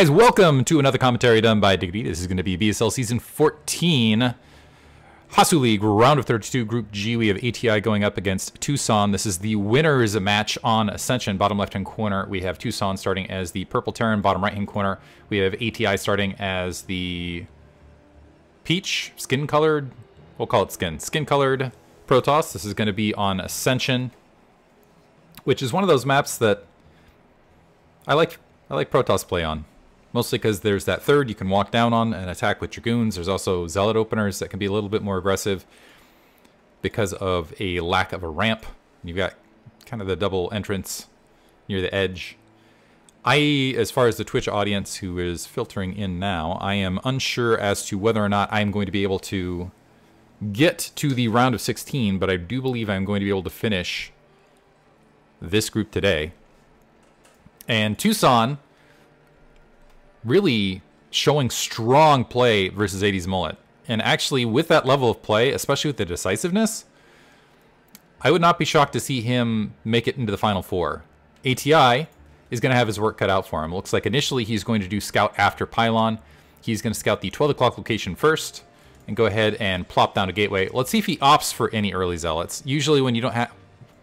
guys, welcome to another commentary done by Diggity. This is going to be BSL Season 14. Hasu League, round of 32, Group G. We have ATI going up against Tucson. This is the winner's match on Ascension. Bottom left-hand corner, we have Tucson starting as the Purple Terran. Bottom right-hand corner, we have ATI starting as the Peach, skin-colored, we'll call it skin, skin-colored Protoss. This is going to be on Ascension, which is one of those maps that I like I like Protoss play on. Mostly because there's that third you can walk down on and attack with Dragoons. There's also Zealot openers that can be a little bit more aggressive because of a lack of a ramp. You've got kind of the double entrance near the edge. I, as far as the Twitch audience who is filtering in now, I am unsure as to whether or not I'm going to be able to get to the round of 16, but I do believe I'm going to be able to finish this group today. And Tucson really showing strong play versus 80s Mullet. And actually, with that level of play, especially with the decisiveness, I would not be shocked to see him make it into the final four. ATI is going to have his work cut out for him. Looks like initially he's going to do scout after Pylon. He's going to scout the 12 o'clock location first and go ahead and plop down a gateway. Let's see if he opts for any early zealots. Usually when you don't have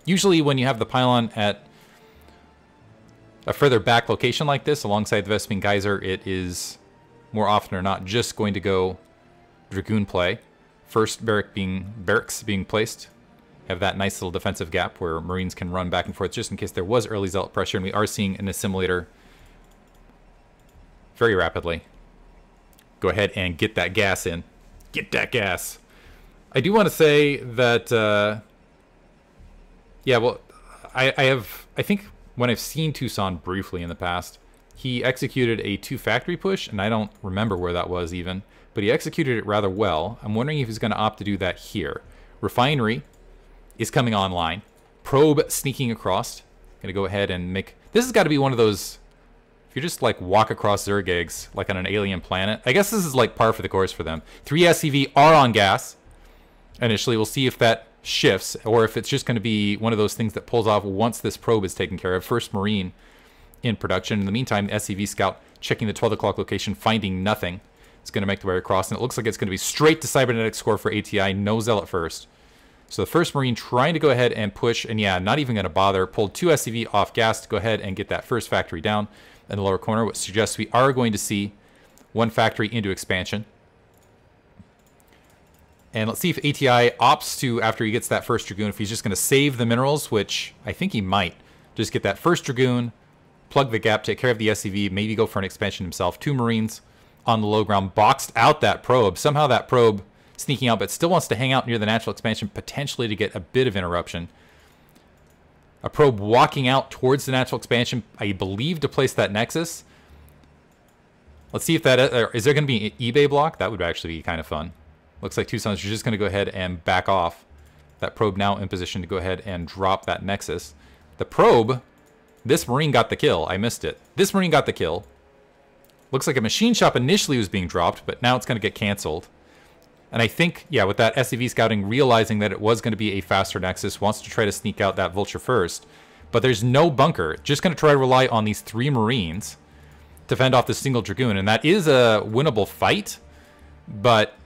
usually when you have the pylon at a further back location like this alongside the Vespene Geyser, it is more often or not just going to go Dragoon play. First barrack being barracks being placed. Have that nice little defensive gap where Marines can run back and forth just in case there was early zealot pressure, and we are seeing an assimilator very rapidly. Go ahead and get that gas in. Get that gas. I do want to say that, uh, yeah, well, I, I have, I think when I've seen Tucson briefly in the past, he executed a two factory push, and I don't remember where that was even, but he executed it rather well. I'm wondering if he's going to opt to do that here. Refinery is coming online. Probe sneaking across. Going to go ahead and make... This has got to be one of those... If you just, like, walk across Zerg eggs, like on an alien planet, I guess this is, like, par for the course for them. Three SCV are on gas. Initially, we'll see if that shifts, or if it's just going to be one of those things that pulls off once this probe is taken care of. First Marine in production. In the meantime, SCV Scout checking the 12 o'clock location, finding nothing. It's going to make the way across, and it looks like it's going to be straight to Cybernetics Core for ATI. No Zealot first. So the first Marine trying to go ahead and push, and yeah, not even going to bother. Pulled two SCV off gas to go ahead and get that first factory down in the lower corner, which suggests we are going to see one factory into expansion. And let's see if ATI opts to, after he gets that first Dragoon, if he's just going to save the minerals, which I think he might. Just get that first Dragoon, plug the gap, take care of the SCV, maybe go for an expansion himself. Two Marines on the low ground, boxed out that probe. Somehow that probe sneaking out, but still wants to hang out near the natural expansion, potentially to get a bit of interruption. A probe walking out towards the natural expansion, I believe, to place that Nexus. Let's see if that... Uh, there going to be an eBay block? That would actually be kind of fun. Looks like Tucson's just going to go ahead and back off. That probe now in position to go ahead and drop that Nexus. The probe, this Marine got the kill. I missed it. This Marine got the kill. Looks like a machine shop initially was being dropped, but now it's going to get canceled. And I think, yeah, with that SCV scouting, realizing that it was going to be a faster Nexus, wants to try to sneak out that Vulture first. But there's no bunker. Just going to try to rely on these three Marines to fend off the single Dragoon. And that is a winnable fight, but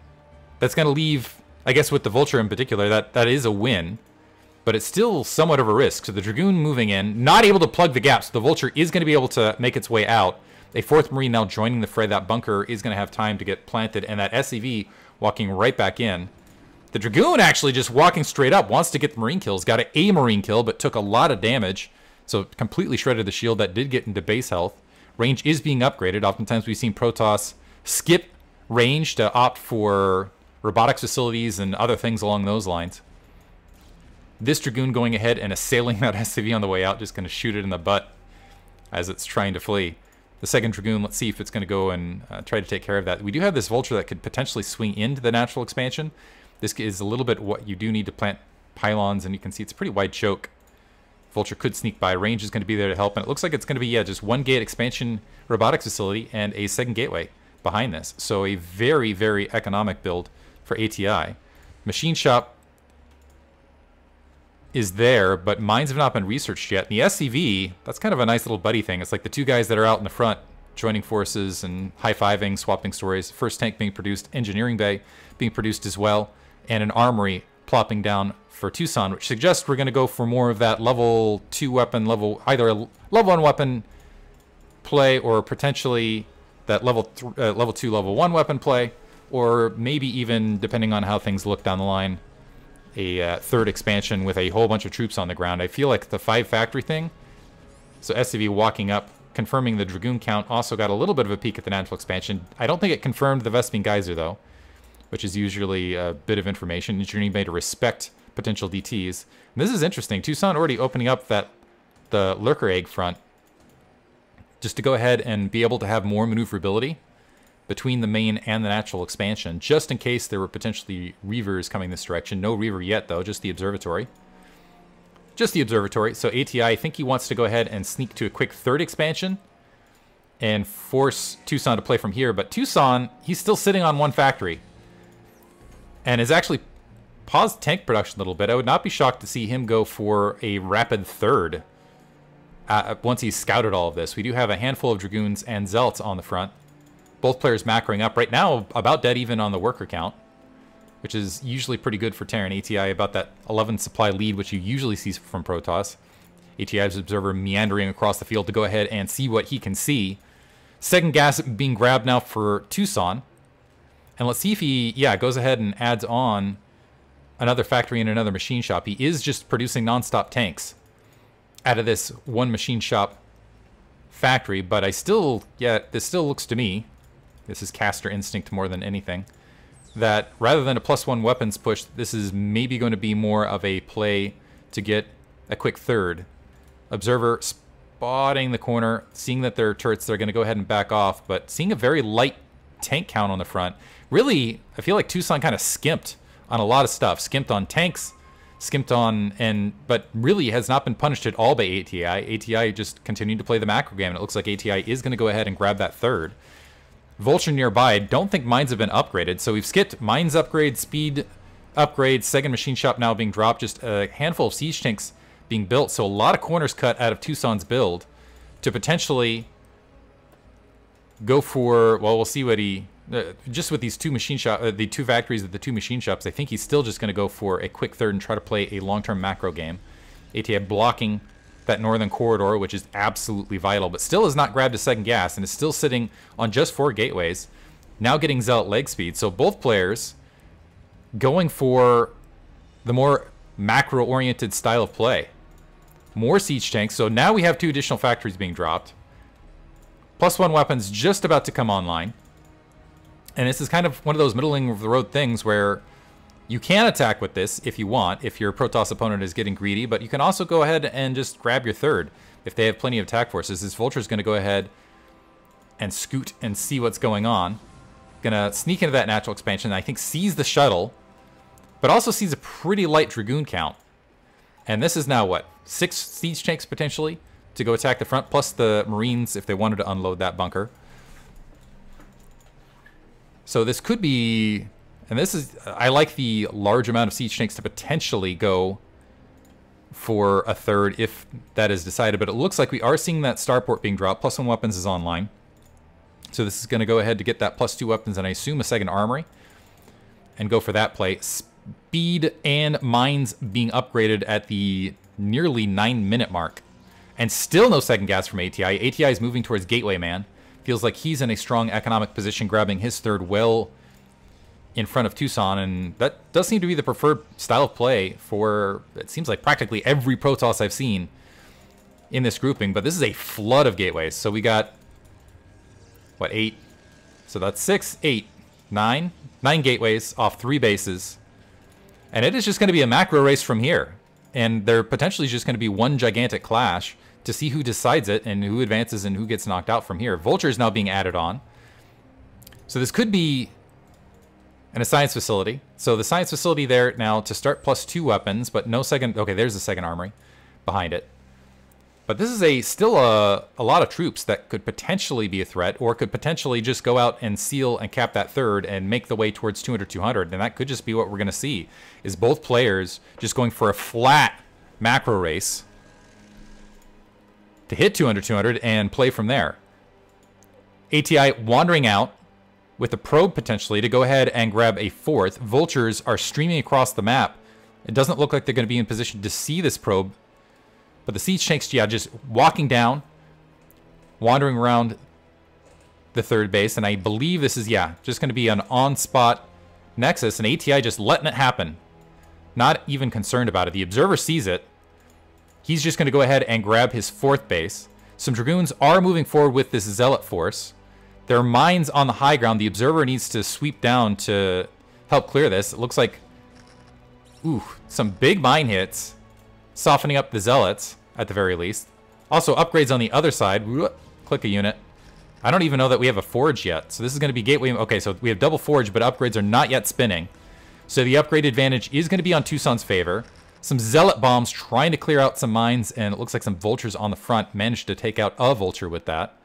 that's going to leave, I guess with the Vulture in particular, that, that is a win. But it's still somewhat of a risk. So the Dragoon moving in, not able to plug the gap. So the Vulture is going to be able to make its way out. A fourth Marine now joining the fray. That bunker is going to have time to get planted. And that SCV walking right back in. The Dragoon actually just walking straight up, wants to get the Marine kills. Got a Marine kill, but took a lot of damage. So completely shredded the shield. That did get into base health. Range is being upgraded. Oftentimes we've seen Protoss skip range to opt for robotics facilities, and other things along those lines. This Dragoon going ahead and assailing that SCV on the way out, just going to shoot it in the butt as it's trying to flee. The second Dragoon, let's see if it's going to go and uh, try to take care of that. We do have this Vulture that could potentially swing into the natural expansion. This is a little bit what you do need to plant pylons, and you can see it's a pretty wide choke. Vulture could sneak by. Range is going to be there to help, and it looks like it's going to be, yeah, just one gate expansion robotics facility and a second gateway behind this. So a very, very economic build for ATI. Machine Shop is there, but mines have not been researched yet. And the SCV, that's kind of a nice little buddy thing. It's like the two guys that are out in the front joining forces and high-fiving, swapping stories. First tank being produced, engineering bay being produced as well, and an armory plopping down for Tucson, which suggests we're going to go for more of that level 2 weapon, level either a level 1 weapon play or potentially that level uh, level 2, level 1 weapon play, or maybe even, depending on how things look down the line, a uh, third expansion with a whole bunch of troops on the ground. I feel like the 5 factory thing, so SCV walking up, confirming the Dragoon count, also got a little bit of a peek at the natural expansion. I don't think it confirmed the Vespene Geyser, though which is usually a bit of information. Engineering Bay to respect potential DTs. And this is interesting. Tucson already opening up that the Lurker Egg front just to go ahead and be able to have more maneuverability between the main and the natural expansion, just in case there were potentially Reavers coming this direction. No Reaver yet, though, just the Observatory. Just the Observatory. So ATI, I think he wants to go ahead and sneak to a quick third expansion and force Tucson to play from here. But Tucson, he's still sitting on one factory and has actually paused tank production a little bit. I would not be shocked to see him go for a rapid third uh, once he's scouted all of this. We do have a handful of Dragoons and Zelts on the front. Both players macroing up. Right now, about dead even on the worker count, which is usually pretty good for Terran ATI, about that 11 supply lead, which you usually see from Protoss. ATI's observer meandering across the field to go ahead and see what he can see. Second gas being grabbed now for Tucson. And let's see if he, yeah, goes ahead and adds on another factory and another machine shop. He is just producing nonstop tanks out of this one machine shop factory, but I still, yeah, this still looks to me, this is caster instinct more than anything, that rather than a plus one weapons push, this is maybe going to be more of a play to get a quick third. Observer spotting the corner, seeing that there are turrets, they're going to go ahead and back off, but seeing a very light tank count on the front really, I feel like Tucson kind of skimped on a lot of stuff. Skimped on tanks, skimped on, and but really has not been punished at all by ATI. ATI just continued to play the macro game, and it looks like ATI is going to go ahead and grab that third. Vulture nearby, don't think mines have been upgraded, so we've skipped mines upgrade, speed upgrade, second machine shop now being dropped, just a handful of siege tanks being built, so a lot of corners cut out of Tucson's build to potentially go for, well, we'll see what he uh, just with these two machine shop, uh, the two factories of the two machine shops, I think he's still just going to go for a quick third and try to play a long-term macro game. ATI blocking that northern corridor, which is absolutely vital, but still has not grabbed a second gas and is still sitting on just four gateways. Now getting Zealot leg speed. So both players going for the more macro-oriented style of play. More siege tanks. So now we have two additional factories being dropped. Plus one weapons just about to come online. And this is kind of one of those middling of the road things where you can attack with this if you want, if your Protoss opponent is getting greedy, but you can also go ahead and just grab your third if they have plenty of attack forces. This Vulture is going to go ahead and scoot and see what's going on. Gonna sneak into that natural expansion. I think sees the shuttle, but also sees a pretty light Dragoon count. And this is now what? Six siege tanks potentially to go attack the front, plus the Marines if they wanted to unload that bunker. So this could be, and this is, I like the large amount of siege tanks to potentially go for a third if that is decided, but it looks like we are seeing that starport being dropped. Plus one weapons is online. So this is going to go ahead to get that plus two weapons and I assume a second armory and go for that play. Speed and mines being upgraded at the nearly nine minute mark. And still no second gas from ATI. ATI is moving towards Gateway Man. Feels like he's in a strong economic position, grabbing his third well in front of Tucson, and that does seem to be the preferred style of play for, it seems like practically every Protoss I've seen in this grouping, but this is a flood of gateways. So we got, what, eight? So that's six, eight, nine, nine gateways off three bases. And it is just going to be a macro race from here. And there potentially is just going to be one gigantic clash to see who decides it and who advances and who gets knocked out from here. Vulture is now being added on. So this could be in a science facility. So the science facility there now to start plus two weapons, but no second. Okay, there's the second armory behind it. But this is a still a, a lot of troops that could potentially be a threat or could potentially just go out and seal and cap that third and make the way towards 200-200. And that could just be what we're going to see is both players just going for a flat macro race to hit 200 200 and play from there. ATI wandering out with a probe potentially to go ahead and grab a fourth. Vultures are streaming across the map. It doesn't look like they're going to be in position to see this probe. But the siege tanks, yeah, just walking down, wandering around the third base. And I believe this is, yeah, just going to be an on-spot Nexus. And ATI just letting it happen. Not even concerned about it. The Observer sees it. He's just going to go ahead and grab his fourth base. Some Dragoons are moving forward with this Zealot force. There are mines on the high ground. The Observer needs to sweep down to help clear this. It looks like, ooh, some big mine hits, softening up the Zealots, at the very least. Also, upgrades on the other side. Click a unit. I don't even know that we have a forge yet. So this is going to be gateway. Okay, so we have double forge, but upgrades are not yet spinning. So the upgrade advantage is going to be on Tucson's favor. Some Zealot bombs trying to clear out some mines, and it looks like some Vultures on the front managed to take out a Vulture with that.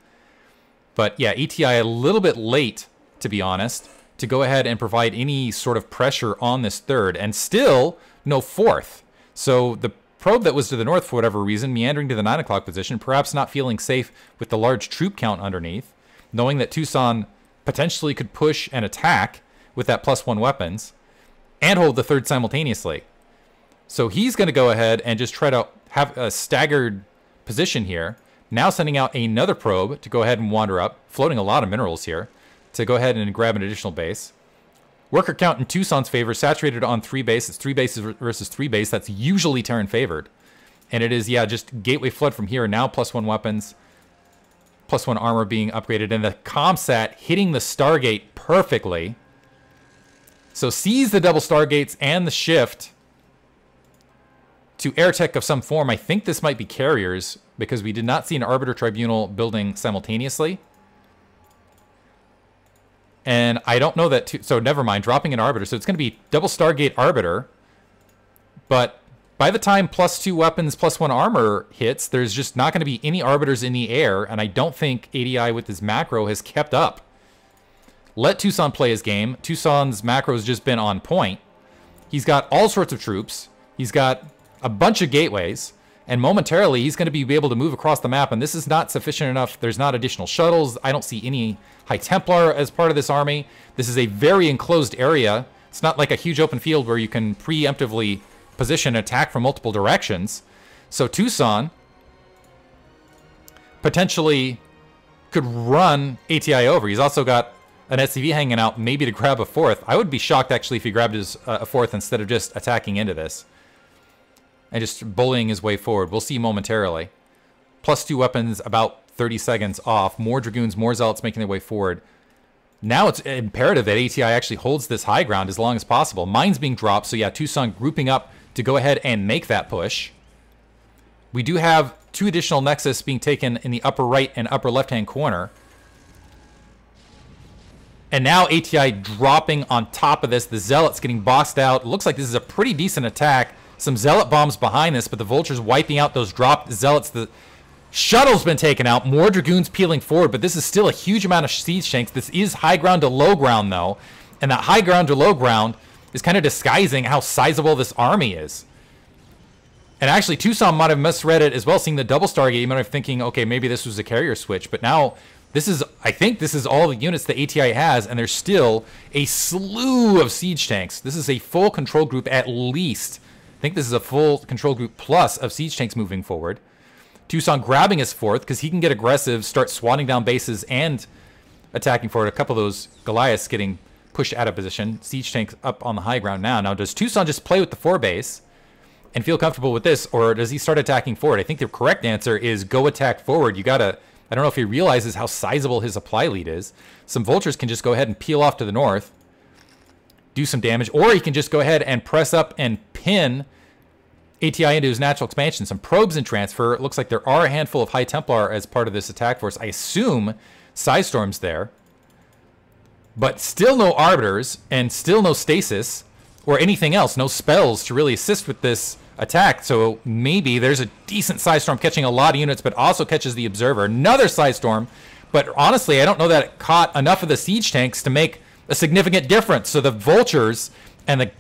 But yeah, ATI a little bit late, to be honest, to go ahead and provide any sort of pressure on this third, and still no fourth. So the probe that was to the north for whatever reason, meandering to the 9 o'clock position, perhaps not feeling safe with the large troop count underneath, knowing that Tucson potentially could push and attack with that plus one weapons, and hold the third simultaneously. So he's going to go ahead and just try to have a staggered position here. Now sending out another probe to go ahead and wander up, floating a lot of minerals here, to go ahead and grab an additional base. Worker count in Tucson's favor, saturated on three base. It's three bases versus three base. That's usually Terran favored. And it is, yeah, just Gateway Flood from here. Now plus one weapons, plus one armor being upgraded. And the Comsat hitting the Stargate perfectly. So sees the double Stargates and the shift to air tech of some form. I think this might be carriers because we did not see an Arbiter Tribunal building simultaneously. And I don't know that, so never mind, dropping an Arbiter. So it's going to be double Stargate Arbiter. But by the time plus two weapons, plus one armor hits, there's just not going to be any Arbiters in the air. And I don't think ATI with his macro has kept up. Let Tucson play his game. Tucson's macro has just been on point. He's got all sorts of troops. He's got a bunch of gateways, and momentarily he's going to be able to move across the map, and this is not sufficient enough. There's not additional shuttles. I don't see any High Templar as part of this army. This is a very enclosed area. It's not like a huge open field where you can preemptively position attack from multiple directions. So Tucson potentially could run ATI over. He's also got an SCV hanging out, maybe to grab a fourth. I would be shocked, actually, if he grabbed his uh, a fourth instead of just attacking into this and just bullying his way forward. We'll see momentarily. Plus two weapons about 30 seconds off. More Dragoons, more Zealots making their way forward. Now it's imperative that ATI actually holds this high ground as long as possible. Mines being dropped, so yeah, Tucson grouping up to go ahead and make that push. We do have two additional Nexus being taken in the upper right and upper left-hand corner. And now ATI dropping on top of this. The Zealots getting boxed out. Looks like this is a pretty decent attack. Some Zealot bombs behind this, but the Vulture's wiping out those dropped Zealots. The shuttle's been taken out. More Dragoons peeling forward, but this is still a huge amount of siege tanks. This is high ground to low ground, though. And that high ground to low ground is kind of disguising how sizable this army is. And actually, Tucson might have misread it as well, seeing the double Stargate. You might have thinking, okay, maybe this was a carrier switch. But now, this is, I think this is all the units the ATI has, and there's still a slew of siege tanks. This is a full control group at least I think this is a full control group plus of siege tanks moving forward. Tucson grabbing his fourth because he can get aggressive, start swatting down bases and attacking forward. A couple of those Goliaths getting pushed out of position. Siege tanks up on the high ground now. Now, does Tucson just play with the four base and feel comfortable with this, or does he start attacking forward? I think the correct answer is go attack forward. You gotta. I don't know if he realizes how sizable his supply lead is. Some vultures can just go ahead and peel off to the north do some damage, or he can just go ahead and press up and pin ATI into his natural expansion. Some probes and transfer. It looks like there are a handful of High Templar as part of this attack force. I assume Storm's there. But still no Arbiters, and still no Stasis, or anything else. No spells to really assist with this attack. So maybe there's a decent side Storm catching a lot of units, but also catches the Observer. Another side Storm. But honestly, I don't know that it caught enough of the siege tanks to make a significant difference. So the vultures and the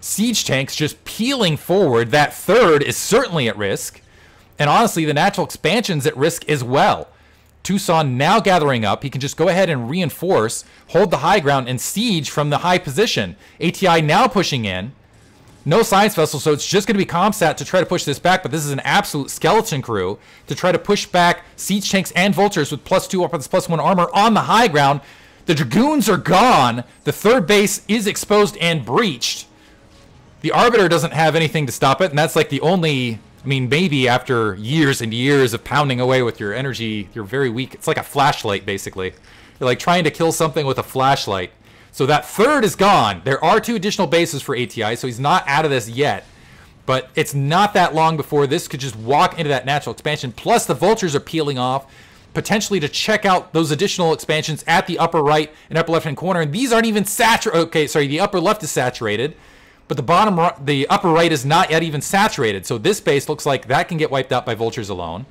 siege tanks just peeling forward, that third is certainly at risk. And honestly, the natural expansion's at risk as well. Tucson now gathering up. He can just go ahead and reinforce, hold the high ground, and siege from the high position. ATI now pushing in. No science vessel, so it's just going to be ComSat to try to push this back, but this is an absolute skeleton crew to try to push back siege tanks and vultures with plus two weapons, plus one armor on the high ground. The Dragoons are gone. The third base is exposed and breached. The Arbiter doesn't have anything to stop it, and that's like the only I mean, maybe after years and years of pounding away with your energy, you're very weak. It's like a flashlight, basically. You're like trying to kill something with a flashlight. So that third is gone. There are two additional bases for ATI, so he's not out of this yet. But it's not that long before this could just walk into that natural expansion. Plus, the vultures are peeling off, potentially to check out those additional expansions at the upper right and upper left hand corner. And these aren't even saturated. Okay, sorry, the upper left is saturated but the bottom, the upper right is not yet even saturated. So this base looks like that can get wiped out by vultures alone.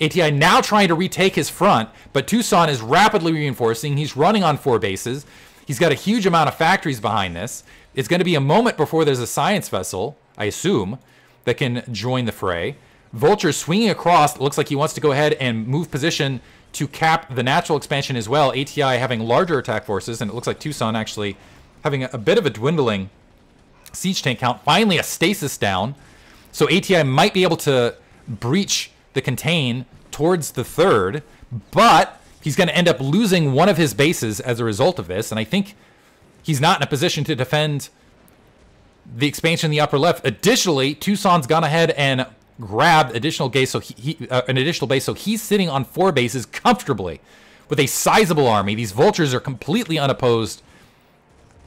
ATI now trying to retake his front, but Tucson is rapidly reinforcing. He's running on four bases. He's got a huge amount of factories behind this. It's going to be a moment before there's a science vessel, I assume, that can join the fray. Vulture swinging across. Looks like he wants to go ahead and move position to cap the natural expansion as well. ATI having larger attack forces, and it looks like Tucson actually having a, a bit of a dwindling siege tank count. Finally, a stasis down. So ATI might be able to breach the contain towards the third, but he's going to end up losing one of his bases as a result of this. And I think he's not in a position to defend the expansion in the upper left. Additionally, Tucson's gone ahead and grabbed additional base, so he, he uh, an additional base, so he's sitting on four bases comfortably with a sizable army. These vultures are completely unopposed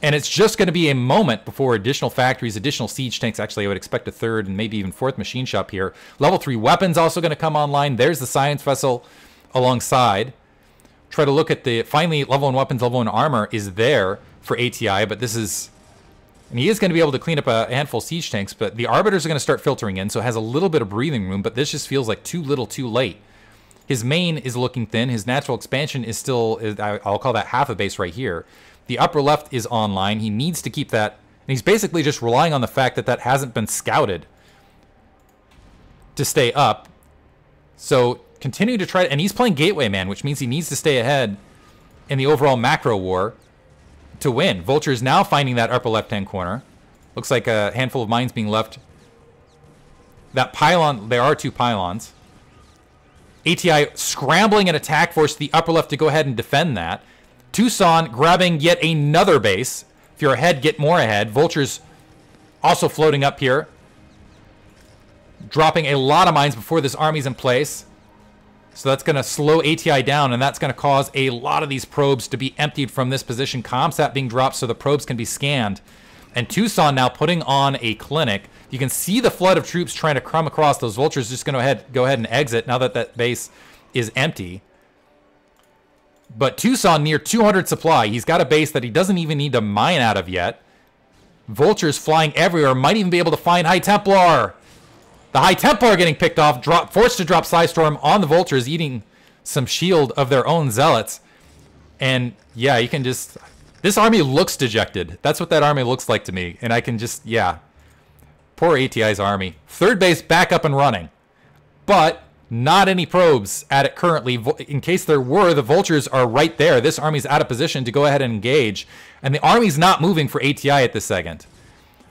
and it's just going to be a moment before additional factories, additional siege tanks. Actually, I would expect a third and maybe even fourth machine shop here. Level 3 weapons also going to come online. There's the science vessel alongside. Try to look at the... Finally, level 1 weapons, level 1 armor is there for ATI, but this is... And he is going to be able to clean up a handful of siege tanks, but the Arbiters are going to start filtering in, so it has a little bit of breathing room, but this just feels like too little too late. His main is looking thin. His natural expansion is still... I'll call that half a base right here. The upper left is online. He needs to keep that. And he's basically just relying on the fact that that hasn't been scouted to stay up. So continue to try. And he's playing Gateway Man, which means he needs to stay ahead in the overall macro war to win. Vulture is now finding that upper left-hand corner. Looks like a handful of mines being left. That pylon, there are two pylons. ATI scrambling an attack force to the upper left to go ahead and defend that. Tucson grabbing yet another base. If you're ahead, get more ahead. Vulture's also floating up here. Dropping a lot of mines before this army's in place. So that's going to slow ATI down, and that's going to cause a lot of these probes to be emptied from this position. ComSat being dropped so the probes can be scanned. And Tucson now putting on a clinic. You can see the flood of troops trying to crumb across. Those vultures just going to head, go ahead and exit now that that base is empty. But Tucson near 200 supply. He's got a base that he doesn't even need to mine out of yet. Vultures flying everywhere. Might even be able to find High Templar. The High Templar getting picked off. Drop, forced to drop Psystorm on the Vultures, eating some shield of their own Zealots. And yeah, you can just... This army looks dejected. That's what that army looks like to me. And I can just, yeah. Poor ATI's army. Third base back up and running. But not any probes at it currently. In case there were, the vultures are right there. This army's out of position to go ahead and engage. And the army's not moving for ATI at this second.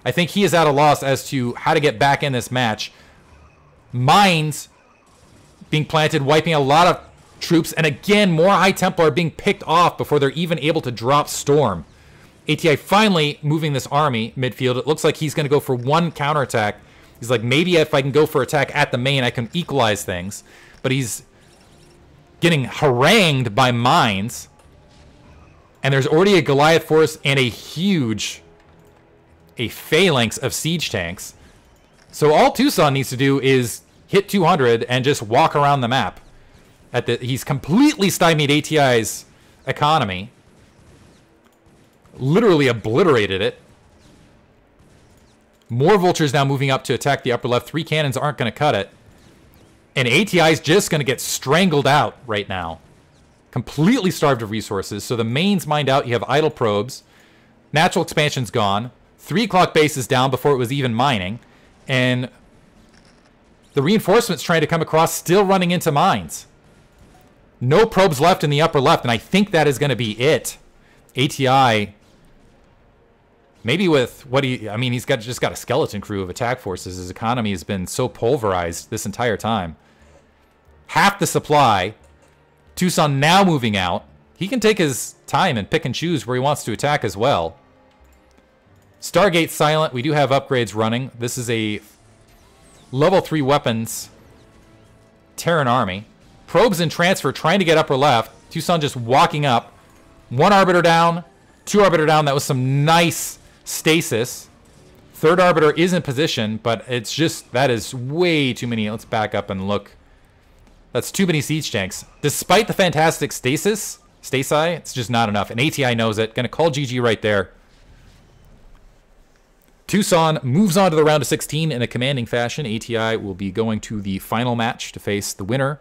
I think he is at a loss as to how to get back in this match. Mines being planted, wiping a lot of troops. And again, more High Templar are being picked off before they're even able to drop Storm. ATI finally moving this army midfield. It looks like he's going to go for one counterattack He's like, maybe if I can go for attack at the main, I can equalize things. But he's getting harangued by mines. And there's already a Goliath force and a huge, a phalanx of siege tanks. So all Tucson needs to do is hit 200 and just walk around the map. At the, he's completely stymied ATI's economy. Literally obliterated it. More vultures now moving up to attack the upper left. Three cannons aren't going to cut it. And ATI is just going to get strangled out right now. Completely starved of resources. So the main's mined out. You have idle probes. Natural expansion's gone. Three clock base is down before it was even mining. And the reinforcements trying to come across still running into mines. No probes left in the upper left, and I think that is going to be it. ATI, maybe with what he, I mean, he's got just got a skeleton crew of attack forces. His economy has been so pulverized this entire time. Half the supply. Tucson now moving out. He can take his time and pick and choose where he wants to attack as well. Stargate silent. We do have upgrades running. This is a level 3 weapons Terran army. Probes in transfer trying to get upper left. Tucson just walking up. One Arbiter down. Two Arbiter down. That was some nice stasis. Third Arbiter is in position, but it's just, that is way too many. Let's back up and look. That's too many siege tanks. Despite the fantastic stasis, stasi, it's just not enough. And ATI knows it. Gonna call GG right there. Tucson moves on to the round of 16 in a commanding fashion. ATI will be going to the final match to face the winner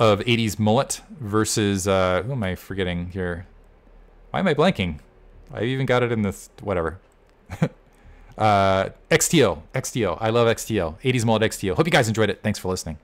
of 80s Mullet versus, uh, who am I forgetting here? Why am I blanking? I even got it in this, whatever. uh, XTO, XTO. I love XTO. 80s Mullet XTO. Hope you guys enjoyed it. Thanks for listening.